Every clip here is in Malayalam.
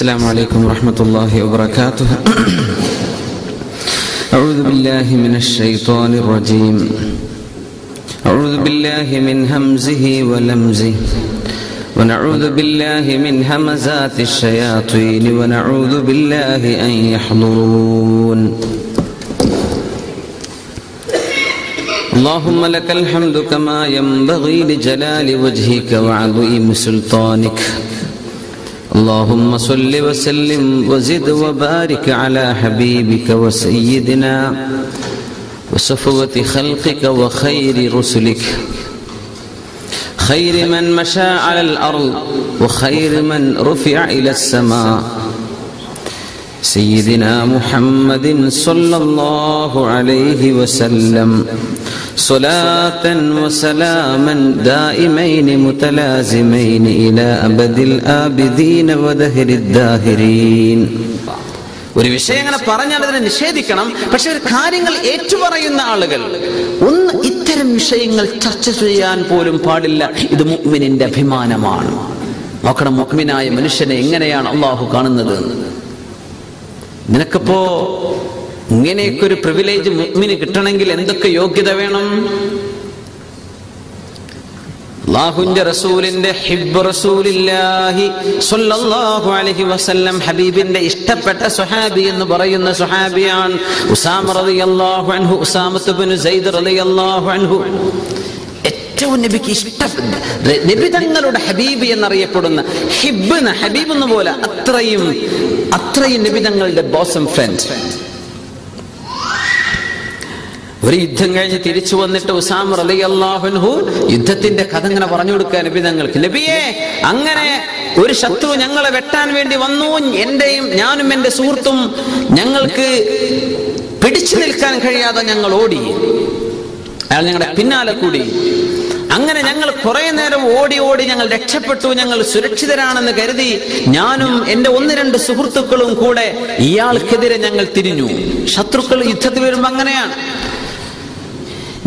السلام عليكم ورحمة الله وبركاته. أعوذ بالله من الشيطان الرجيم. أعوذ بالله من همزه ولمزه. ونعوذ بالله من همزات الشياطين. ونعوذ بالله أن يحضرون. اللهم لك الحمد كما ينبغي لجلال وجهك وعظيم سلطانك. اللهم صل وسلم وزد وبارك على حبيبك وسيدنا وصفوة خلقك وخير رسلك. خير من مشى على الأرض وخير من رفع إلى السماء. سيدنا محمد صلى الله عليه وسلم. صلاة وسلاما دائمين متلازمين إلى أبد الآبدين ودهر الداهرين ഒരു വിഷയം അങ്ങനെ പറഞ്ഞാൽ അതിനെ നിഷേധിക്കണം പക്ഷെ ഒരു കാര്യങ്ങൾ ഏറ്റുപറയുന്ന ആളുകൾ ഒന്ന് ഇത്തരം വിഷയങ്ങൾ ചർച്ച ചെയ്യാൻ പോലും പാടില്ല ഇത് മുഅ്മിനിന്റെ അഭിമാനമാണ് നോക്കണം മുഅ്മിനായ മനുഷ്യനെ എങ്ങനെയാണ് അള്ളാഹു കാണുന്നത് നിനക്കിപ്പോ ഇങ്ങനെയൊക്കെ ഒരു പ്രിവിലേജ് മുഗ്മിന് കിട്ടണമെങ്കിൽ എന്തൊക്കെ യോഗ്യത വേണം? റസൂലിന്റെ ഹിബ് അലൈഹി വസല്ലം ഹബീബിന്റെ ഇഷ്ടപ്പെട്ട സുഹാബി എന്ന് പറയുന്ന സുഹാബിയാണ് ഉസാമ അൻഹു അൻഹു. ഏറ്റവും നബിക്ക് ഇഷ്ടപ്പെട്ട നബി തങ്ങളുടെ ഹബീബ് എന്നറിയപ്പെടുന്ന ഹിബ് ഹബീബ് എന്ന പോലെ അത്രയും അത്രയും നബി തങ്ങളുടെ ബോസം ഫ്രണ്ട് ഒരു യുദ്ധം കഴിഞ്ഞ് തിരിച്ചു വന്നിട്ട് ഉസാം റലി അള്ളാഹുൻഹു യുദ്ധത്തിന്റെ കഥ ഇങ്ങനെ പറഞ്ഞു കൊടുക്കുക നബി തങ്ങൾക്ക്. നബിയെ അങ്ങനെ ഒരു ശത്രു ഞങ്ങളെ വെട്ടാൻ വേണ്ടി വന്നു. എന്റെയും ഞാനും എന്റെ സുഹൃത്തും ഞങ്ങൾക്ക് പിടിച്ചു നിൽക്കാൻ കഴിയാതെ ഞങ്ങൾ ഓടി. അയാൾ ഞങ്ങളുടെ പിന്നാലെ കൂടി. അങ്ങനെ ഞങ്ങൾ കുറെ നേരം ഓടി ഓടി ഞങ്ങൾ രക്ഷപ്പെട്ടു. ഞങ്ങൾ സുരക്ഷിതരാണെന്ന് കരുതി ഞാനും എന്റെ ഒന്ന് രണ്ട് സുഹൃത്തുക്കളും കൂടെ ഇയാൾക്കെതിരെ ഞങ്ങൾ തിരിഞ്ഞു. ശത്രുക്കൾ യുദ്ധത്തിൽ വരുമ്പോ അങ്ങനെയാണ്.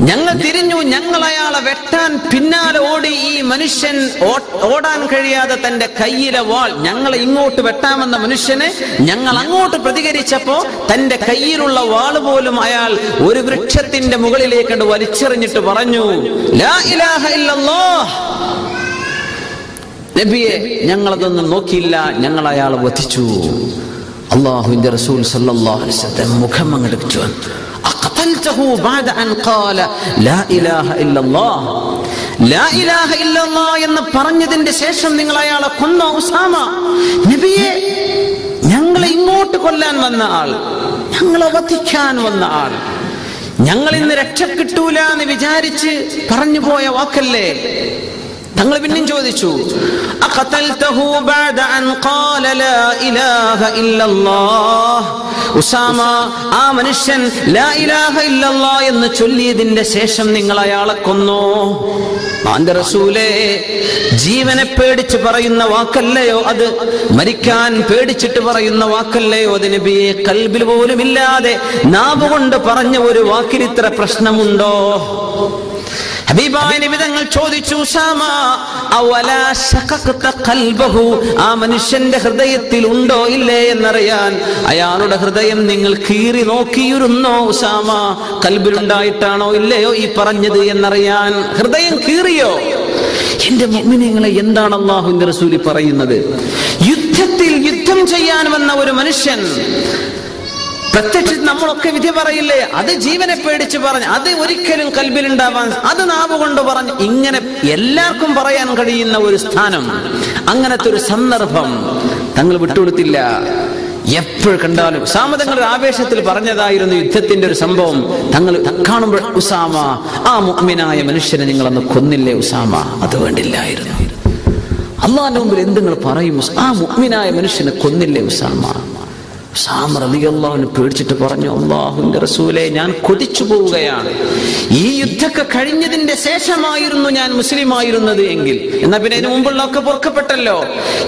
ഞങ്ങൾ തിരിഞ്ഞു ഞങ്ങൾ അയാളെ വെട്ടാൻ പിന്നാലെ ഓടി ഈ മനുഷ്യൻ ഓടാൻ കഴിയാതെ തന്റെ കയ്യിലെ വാൾ ഞങ്ങൾ ഇങ്ങോട്ട് വെട്ടാമെന്ന മനുഷ്യനെ ഞങ്ങൾ അങ്ങോട്ട് പ്രതികരിച്ചപ്പോ തന്റെ കയ്യിലുള്ള വാൾ പോലും അയാൾ ഒരു വൃക്ഷത്തിന്റെ മുകളിലേക്ക് വലിച്ചെറിഞ്ഞിട്ട് പറഞ്ഞു ലാ ഇലാഹ നബിയെ ഞങ്ങളതൊന്നും നോക്കിയില്ല ഞങ്ങൾ അയാളെ വധിച്ചു. അള്ളാഹുവിന്റെ റസൂൽ മുഖം അങ്ങെടുത്തു أقتلته بعد أن قال لا إله إلا الله لا إله إلا الله എന്ന് പറഞ്ഞതിന്റെ ശേഷം നിങ്ങൾ അയാളെ കൊന്നോ ഉസാമ നബിയെ ഞങ്ങളെ ഇങ്ങോട്ട് കൊല്ലാൻ വന്ന ആൾ ഞങ്ങളെ വധിക്കാൻ വന്ന ആൾ ഞങ്ങൾ ഇന്ന് രക്ഷ കിട്ടൂല എന്ന് വിചാരിച്ച് പറഞ്ഞു പോയ വാക്കല്ലേ തങ്ങൾ പിന്നെയും ചോദിച്ചു ഉസാമ ആ മനുഷ്യൻ എന്ന് ചൊല്ലിയതിന്റെ ശേഷം നിങ്ങൾ അയാളെ കൊന്നോ? ആന്റെ റസൂലേ ജീവനെ പേടിച്ച് പറയുന്ന വാക്കല്ലയോ അത്? മരിക്കാൻ പേടിച്ചിട്ട് പറയുന്ന വാക്കല്ലയോ അതിന് ബിയെ കൽബിൽ പോലും ഇല്ലാതെ നാവുകൊണ്ട് പറഞ്ഞ ഒരു വാക്കിന് ഇത്ര പ്രശ്നമുണ്ടോ? ഹബീബായ നിമിതങ്ങൾ ചോദിച്ചു ആ മനുഷ്യന്റെ ഹൃദയത്തിൽ ഉണ്ടോ ഇല്ലേ എന്നറിയാൻ അയാളുടെ ഹൃദയം നിങ്ങൾ കീറി നോക്കിയിരുന്നോ ഉസാമ? കൽബിലുണ്ടായിട്ടാണോ ഇല്ലയോ ഈ പറഞ്ഞത് എന്നറിയാൻ ഹൃദയം കീറിയോ? എന്റെ മുമ്മിനിങ്ങളെ എന്താണ് അള്ളാഹുന്റെ റസൂലി പറയുന്നത്? യുദ്ധത്തിൽ യുദ്ധം ചെയ്യാൻ വന്ന ഒരു മനുഷ്യൻ പ്രത്യക്ഷത്തിൽ നമ്മളൊക്കെ വിധി പറയില്ലേ? അത് ജീവനെ പേടിച്ച് പറഞ്ഞു അത് ഒരിക്കലും കൽബിലുണ്ടാവാൻ അത് നാവ് കൊണ്ട് പറഞ്ഞു ഇങ്ങനെ എല്ലാവർക്കും പറയാൻ കഴിയുന്ന ഒരു സ്ഥാനം അങ്ങനത്തെ ഒരു സന്ദർഭം തങ്ങൾ വിട്ടുകൊടുത്തില്ല. എപ്പോഴും കണ്ടാലും സാമതങ്ങൾ ആവേശത്തിൽ പറഞ്ഞതായിരുന്നു യുദ്ധത്തിന്റെ ഒരു സംഭവം. തങ്ങൾ കാണുമ്പോൾ ഉസാമ ആ മുഅ്മിനായ മനുഷ്യനെ നിങ്ങൾ അന്ന് കൊന്നില്ലേ ഉസാമ? അത് വേണ്ടില്ലായിരുന്നു. അള്ളാന്റെ മുമ്പിൽ എന്ത് നിങ്ങൾ പറയും? ആ മുഅ്മിനായ മനുഷ്യനെ കൊന്നില്ലേ ഉസാമ? സാമറിയാഹുവിന് പേടിച്ചിട്ട് പറഞ്ഞു അള്ളാഹുവിന്റെ റസൂലെ ഞാൻ കൊതിച്ചു പോവുകയാണ്. ഈ യുദ്ധമൊക്കെ കഴിഞ്ഞതിന്റെ ശേഷമായിരുന്നു ഞാൻ മുസ്ലിം ആയിരുന്നത് എങ്കിൽ. എന്നാ പിന്നെ ഇതിനു മുമ്പുള്ളതൊക്കെ പൊറുക്കപ്പെട്ടല്ലോ.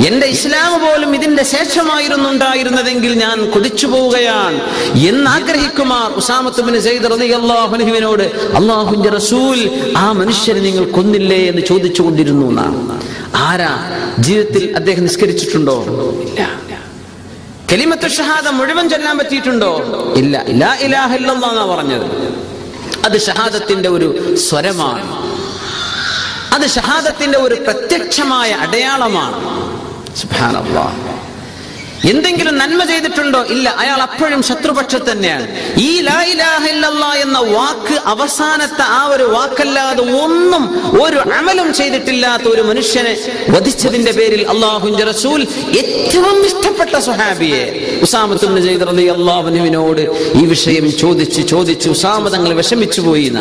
എന്റെ ഇസ്ലാം പോലും ഇതിന്റെ ശേഷമായിരുന്നു ഉണ്ടായിരുന്നതെങ്കിൽ ഞാൻ കൊതിച്ചു പോവുകയാണ്. എന്ന് ആഗ്രഹിക്കുമാർ ഉസാമത്തുബിന് സെയ്ദ് റതി അള്ളാഹുനുവിനോട് അള്ളാഹുവിന്റെ റസൂൽ ആ മനുഷ്യനെ നിങ്ങൾ കൊന്നില്ലേ? എന്ന് ചോദിച്ചു കൊണ്ടിരുന്നു എന്നാണ് ആരാ? ജീവിതത്തിൽ അദ്ദേഹം നിസ്കരിച്ചിട്ടുണ്ടോ? ഇല്ല. കലിമത്തു ഷഹാദ മുഴുവൻ ചൊല്ലാൻ പറ്റിയിട്ടുണ്ടോ? ഇല്ല. ലാ ഇലാഹ പറഞ്ഞത്. അത് ഷഹാദത്തിന്റെ ഒരു സ്വരമാണ്. അത് ഷഹാദത്തിന്റെ ഒരു പ്രത്യക്ഷമായ അടയാളമാണ്. സുബ്ഹാനല്ലാഹ് എന്തെങ്കിലും നന്മ ചെയ്തിട്ടുണ്ടോ? ഇല്ല. അയാൾ അപ്പോഴും ശത്രുപക്ഷ തന്നെയാണ് ഈ ലാ ഇലാഹ ഇല്ലല്ലാഹ് എന്ന വാക്ക് അവസാനത്തെ ആ ഒരു വാക്കല്ലാതെ ഒന്നും ഒരു അമലും ചെയ്തിട്ടില്ലാത്ത ഒരു മനുഷ്യനെ വധിച്ചതിന്റെ പേരിൽ അള്ളാഹുന്റെ റസൂൽ ഏറ്റവും ഇഷ്ടപ്പെട്ട സുഹാബിയെ ഉസാമത്തുനോട് ഈ വിഷയം ചോദിച്ച് ചോദിച്ച് ഉസാമതങ്ങൾ വിഷമിച്ചു പോയി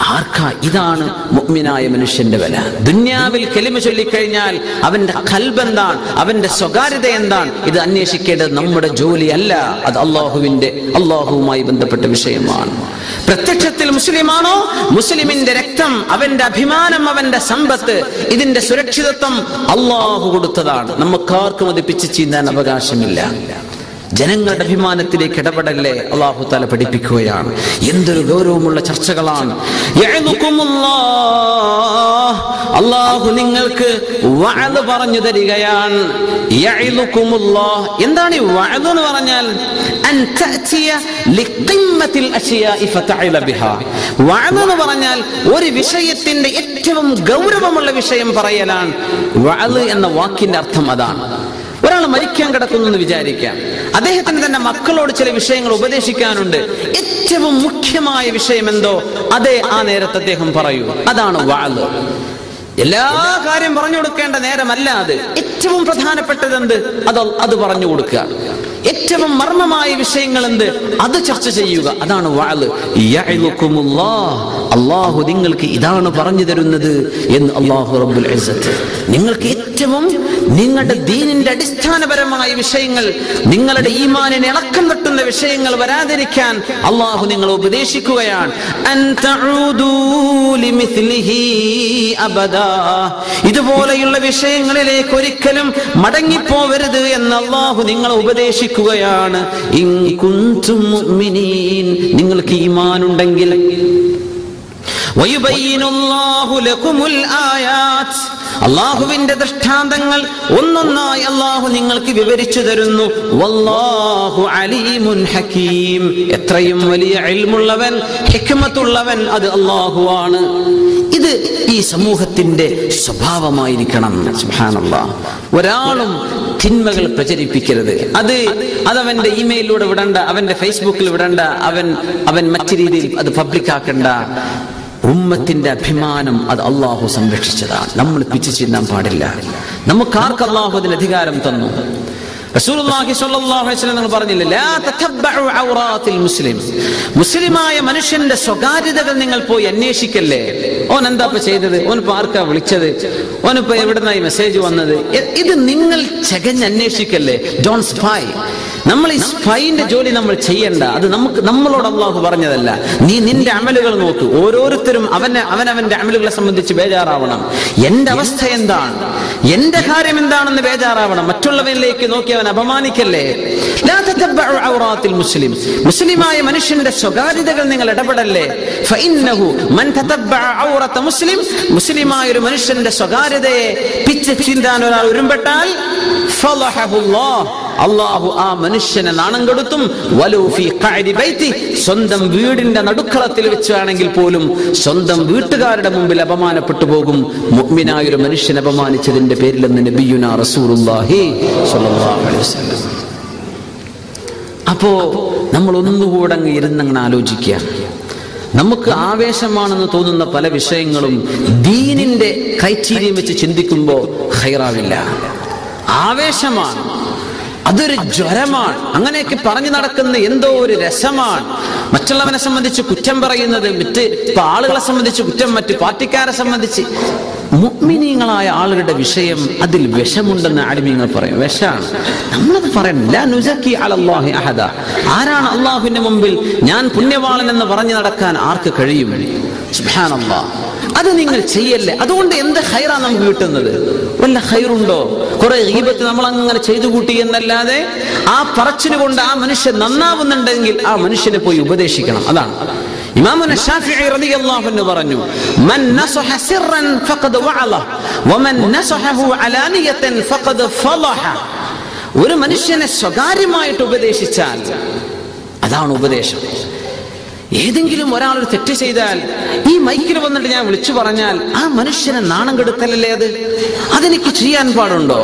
ആർക്കാ? ഇതാണ് മുഗ്മിനായ മനുഷ്യന്റെ വില. ദുന്യാവിൽ കെലിമ ചൊല്ലിക്കഴിഞ്ഞാൽ അവന്റെ കൽബെന്താണ് അവന്റെ സ്വകാര്യത എന്താണ്? ഇത് അന്വേഷിക്കേണ്ടത് നമ്മുടെ ജോലിയല്ല. അത് അള്ളാഹുവിന്റെ അള്ളാഹുവുമായി ബന്ധപ്പെട്ട വിഷയമാണ്. പ്രത്യക്ഷത്തിൽ മുസ്ലിമാണോ? മുസ്ലിമിന്റെ രക്തം അവന്റെ അഭിമാനം അവന്റെ സമ്പത്ത് ഇതിന്റെ സുരക്ഷിതത്വം അള്ളാഹു കൊടുത്തതാണ്. നമുക്കാർക്കും അത് പിച്ചു ചീന്താൻ അവകാശമില്ല. ജനങ്ങളുടെ അഭിമാനത്തിലേക്ക് ഇടപെടല്ലേ അള്ളാഹു താല പഠിപ്പിക്കുകയാണ്. എന്തൊരു ഗൗരവമുള്ള ചർച്ചകളാണ്. അള്ളാഹു നിങ്ങൾക്ക് വഴത് പറഞ്ഞു തരികയാണ്. എന്താണ് ഈ വഅദ് എന്ന് പറഞ്ഞാൽ? എന്ന് പറഞ്ഞാൽ ഒരു വിഷയത്തിന്റെ ഏറ്റവും ഗൗരവമുള്ള വിഷയം പറയലാണ്. വഴത് എന്ന വാക്കിന്റെ അർത്ഥം അതാണ്. ഒരാൾ മരിക്കാൻ കിടക്കുന്നു എന്ന് വിചാരിക്കാം. അദ്ദേഹത്തിന് തന്നെ മക്കളോട് ചില വിഷയങ്ങൾ ഉപദേശിക്കാനുണ്ട്. ഏറ്റവും മുഖ്യമായ വിഷയം എന്തോ? അതേ ആ നേരത്തെ അദ്ദേഹം പറയൂ. അതാണ് വാൾ എല്ലാ കാര്യം പറഞ്ഞു കൊടുക്കേണ്ട നേരമല്ല അത്. ഏറ്റവും പ്രധാനപ്പെട്ടത് എന്ത്? അത് അത് പറഞ്ഞു കൊടുക്കുക. ഏറ്റവും മർമ്മമായ വിഷയങ്ങൾ എന്ത്? അത് ചർച്ച ചെയ്യുക. അതാണ് വാൾ. അള്ളാഹു നിങ്ങൾക്ക് ഇതാണ് പറഞ്ഞു തരുന്നത് എന്ന് അള്ളാഹു റബ്ബുൽ നിങ്ങൾക്ക് ഏറ്റവും നിങ്ങളുടെ ദീനിന്റെ അടിസ്ഥാനപരമായ വിഷയങ്ങൾ നിങ്ങളുടെ ഈമാനിനെ ഇളക്കം തട്ടുന്ന വിഷയങ്ങൾ വരാതിരിക്കാൻ അള്ളാഹു നിങ്ങൾ ഉപദേശിക്കുകയാണ്. ഇതുപോലെയുള്ള വിഷയങ്ങളിലേക്ക് ഒരിക്കലും മടങ്ങിപ്പോവരുത് എന്ന് അള്ളാഹു നിങ്ങൾ ഉപദേശിക്കുകയാണ്. നിങ്ങൾക്ക് ഈമാനുണ്ടെങ്കിൽ. അള്ളാഹുവിന്റെ ദൃഷ്ടാന്തങ്ങൾ ഒന്നൊന്നായി അള്ളാഹു നിങ്ങൾക്ക് വിവരിച്ചു തരുന്നു. വല്ലാഹു അലീമുൻ ഹക്കീം. എത്രയും വലിയ അയൽമുള്ളവൻ ഹിക്മത്തുള്ളവൻ അത് അള്ളാഹുവാണ് ഇത് ഈ സമൂഹത്തിന്റെ സ്വഭാവമായിരിക്കണം. ഒരാളും തിന്മകൾ പ്രചരിപ്പിക്കരുത്. അത് അതവന്റെ ഇമെയിലിലൂടെ വിടണ്ട അവന്റെ ഫേസ്ബുക്കിൽ വിടണ്ട അവൻ അവൻ മറ്റു രീതിയിൽ അത് പബ്ലിക് ആക്കണ്ട ഉമ്മത്തിന്റെ അഭിമാനം അത് അള്ളാഹു സംരക്ഷിച്ചതാണ്. നമ്മൾ പിച്ചു ചിന്നാൻ പാടില്ല. നമുക്ക് ആർക്ക് അള്ളാഹു അതിന് അധികാരം തന്നു? മുസ്ലിമായ മനുഷ്യന്റെ സ്വകാര്യതകൾ നിങ്ങൾ പോയി അന്വേഷിക്കല്ലേ? ഓൻ എന്താ ഇപ്പൊ ചെയ്തത്? ഓൻ ഇപ്പൊ ആർക്കാ വിളിച്ചത്? ഓനിപ്പോ എവിടുന്നായി മെസ്സേജ് വന്നത്? ഇത് നിങ്ങൾ ചകഞ്ഞ് അന്വേഷിക്കല്ലേ? ഡോൺ സ്പൈ നമ്മൾ ഈ സ്പൈന്റെ ജോലി നമ്മൾ ചെയ്യണ്ട. അത് നമുക്ക് നമ്മളോട് അള്ളാഹു പറഞ്ഞതല്ല. നീ നിന്റെ അമലുകൾ നോക്ക്. ഓരോരുത്തരും അവനെ അവനവന്റെ അമലുകളെ സംബന്ധിച്ച് ബേജാറാവണം. എന്റെ അവസ്ഥ എന്താണ്? എന്റെ കാര്യം എന്താണെന്ന് ബേജാറാവണം. മറ്റുള്ളവരിലേക്ക് നോക്കി അവൻ അപമാനിക്കല്ലേ? മുസ്ലിം. മുസ്ലിമായ മനുഷ്യന്റെ സ്വകാര്യതകൾ നിങ്ങൾ ഇടപെടല്ലേ? മുസ്ലിം. മുസ്ലിമായ ഒരു മനുഷ്യന്റെ സ്വകാര്യതയെ പിച്ച് ചിന്താൻ ഒരാൾ ഉരുമ്പെട്ടാൽ അള്ളാഹു ആ മനുഷ്യനെ നാണം കെടുത്തും സ്വന്തം വീടിന്റെ നടുക്കളത്തിൽ വെച്ചാണെങ്കിൽ പോലും സ്വന്തം വീട്ടുകാരുടെ മുമ്പിൽ അപമാനപ്പെട്ടു പോകും. മുഗ്മിനായ ഒരു മനുഷ്യൻ അപമാനിച്ചതിന്റെ വസല്ലം. അപ്പോ നമ്മൾ ഒന്നുകൂടെ അങ്ങ് ഇരുന്നങ്ങനെ ആലോചിക്കുക. നമുക്ക് ആവേശമാണെന്ന് തോന്നുന്ന പല വിഷയങ്ങളും ദീനിന്റെ ക്രൈറ്റീരിയം വെച്ച് ചിന്തിക്കുമ്പോൾ ഹൈറാവില്ല. ആവേശമാണ്. അതൊരു ജ്വരമാണ്. അങ്ങനെയൊക്കെ പറഞ്ഞു നടക്കുന്ന എന്തോ ഒരു രസമാണ്. മറ്റുള്ളവനെ സംബന്ധിച്ച് കുറ്റം പറയുന്നത് മറ്റ് ഇപ്പൊ ആളുകളെ സംബന്ധിച്ച് കുറ്റം മറ്റ് പാർട്ടിക്കാരെ സംബന്ധിച്ച് മുഗ്മിനീങ്ങളായ ആളുകളുടെ വിഷയം അതിൽ വിഷമുണ്ടെന്ന് ആരും പറയും. വിഷമാണ് നമ്മളത് പറയണം ലാ അലല്ലാഹി അഹദ. ആരാണ് അള്ളാഹുവിന്റെ മുമ്പിൽ ഞാൻ പുണ്യവാളൻ എന്ന് പറഞ്ഞു നടക്കാൻ ആർക്ക് കഴിയും? സുബ്ഹാനല്ലാഹ് അത് നിങ്ങൾ ചെയ്യല്ലേ? അതുകൊണ്ട് എന്ത് ഹൈറാ നമുക്ക് കിട്ടുന്നത്? വല്ല ഹൈറുണ്ടോ കുറെ ഈപത്ത് നമ്മൾ അങ്ങനെ ചെയ്തു കൂട്ടി എന്നല്ലാതെ ആ പറച്ചിന് കൊണ്ട് ആ മനുഷ്യൻ നന്നാവുന്നുണ്ടെങ്കിൽ ആ മനുഷ്യനെ പോയി ഉപദേശിക്കണം. അതാണ്. റളിയല്ലാഹു അൻഹു പറഞ്ഞു മൻ നസഹ സിർറൻ വഅല നസഹഹു ഒരു മനുഷ്യനെ സ്വകാര്യമായിട്ട് ഉപദേശിച്ചാൽ അതാണ് ഉപദേശം. ഏതെങ്കിലും ഒരാൾ ഒരു തെറ്റ് ചെയ്താൽ ഈ മൈക്കിൽ വന്നിട്ട് ഞാൻ വിളിച്ചു പറഞ്ഞാൽ ആ മനുഷ്യനെ നാണം കെടുത്തലല്ലേ അത്? അതെനിക്ക് ചെയ്യാൻ പാടുണ്ടോ?